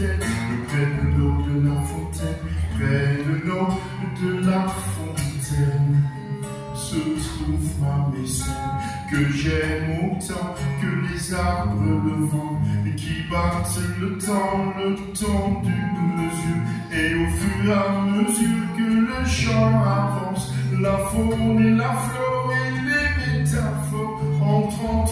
fontaine, près de l'eau de la fontaine, près de l'eau de la fontaine, se trouve ma maison que j'aime autant que les arbres le vent qui battent le temps, le temps d'une mesure. Et au fur et à mesure que le chant avance, la faune et la flore et les métaphores entrent en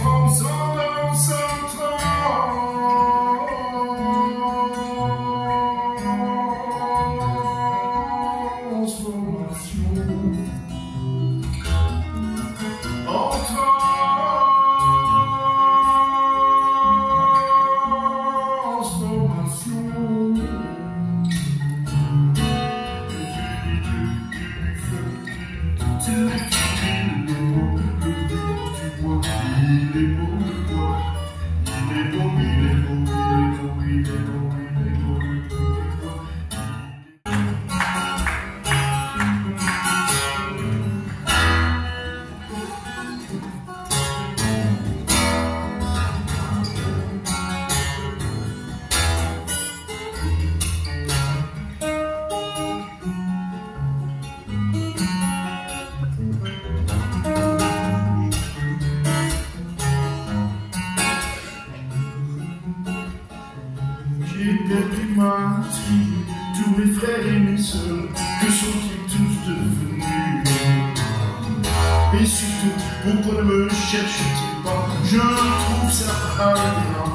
Et surtout, pourquoi ne me cherche-t-il pas Je trouve ça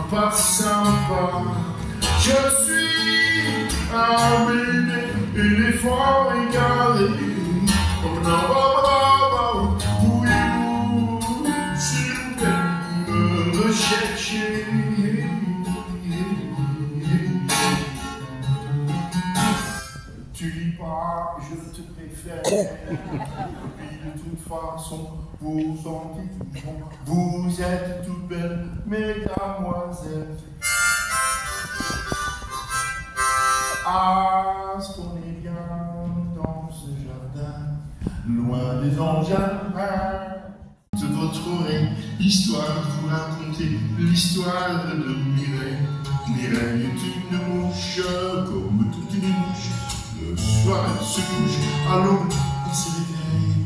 pas sympa. Je suis un bébé, éléphant égaré. Non, Tu dis pas, je te préfère. Et de toute façon, vous en dites toujours. Vous êtes toutes belles, mesdamoiselles. Ah, ce qu'on est bien dans ce jardin, loin des engins. De votre oreille, histoire de vous raconter l'histoire de Mireille. Mireille est une mouche, soir, se couche à l'aube, elle se réveille.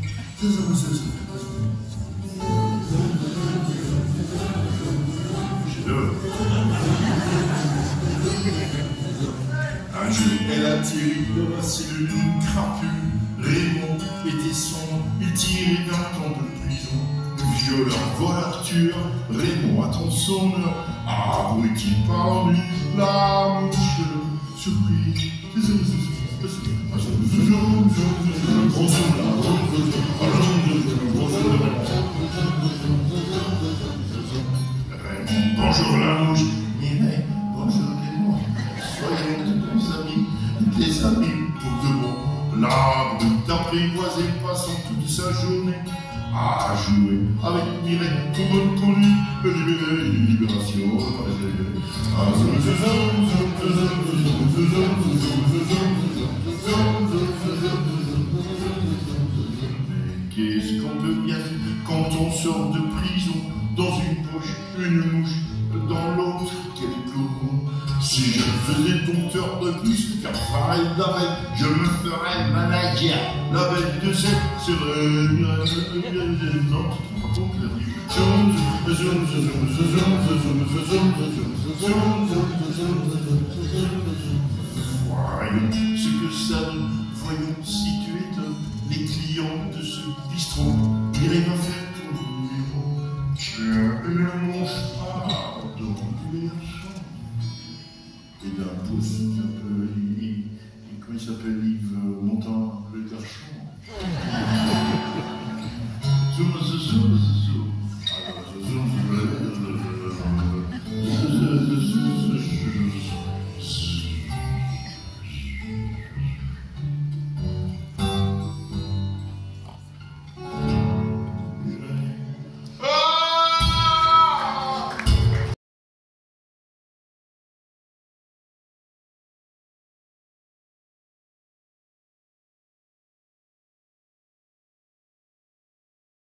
J'adore. Un jour, elle atterrit dans la cellule d'une crapule. Raymond était son, il tirait 20 ans de prison. Le violeur vole Arthur, Raymond attend son heure. Abruti par lui, la Bonjour la louche. Mais, mais bonjour les de bons amis, des amis pour de bon. L'arbre d'apprivoise passant toute sa journée à jouer avec Mireille pour bonne connue, libérer libération. libérations. Qu'est-ce qu'on peut bien quand on sort de prison dans une poche, une mouche dans l'autre quel quelques Si je faisais compteur de plus car pareil d'arrêt, je me ferais manager. La bête de cette serait. Non, Voyons ce que ça Voyons si tu es comment il s'appelle, Yves Montand, le garçon.